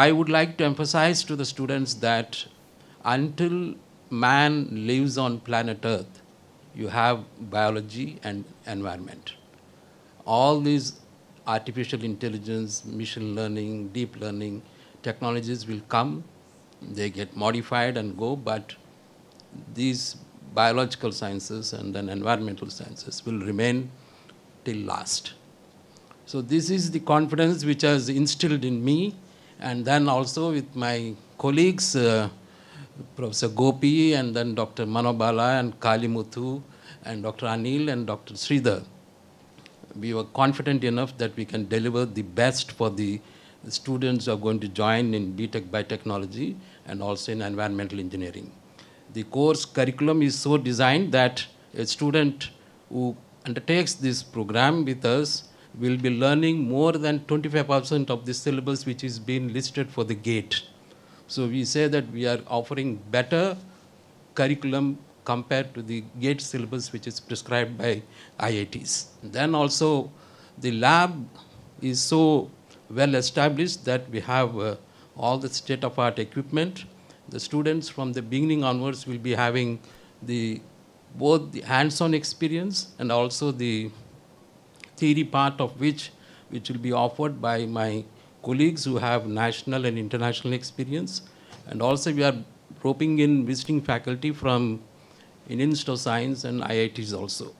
I would like to emphasize to the students that until man lives on planet Earth, you have biology and environment. All these artificial intelligence, machine learning, deep learning technologies will come, they get modified and go, but these biological sciences and then environmental sciences will remain till last. So this is the confidence which has instilled in me and then also with my colleagues, uh, Professor Gopi and then Dr. Manobala and Kalimuthu and Dr. Anil and Dr. Sridhar. We were confident enough that we can deliver the best for the students who are going to join in BTech Biotechnology and also in environmental engineering. The course curriculum is so designed that a student who undertakes this program with us will be learning more than 25% of the syllabus which is being listed for the GATE. So we say that we are offering better curriculum compared to the GATE syllabus which is prescribed by IITs. Then also the lab is so well established that we have uh, all the state-of-art equipment. The students from the beginning onwards will be having the both the hands-on experience and also the theory part of which which will be offered by my colleagues who have national and international experience. And also we are roping in visiting faculty from Indian Institute of Science and IITs also.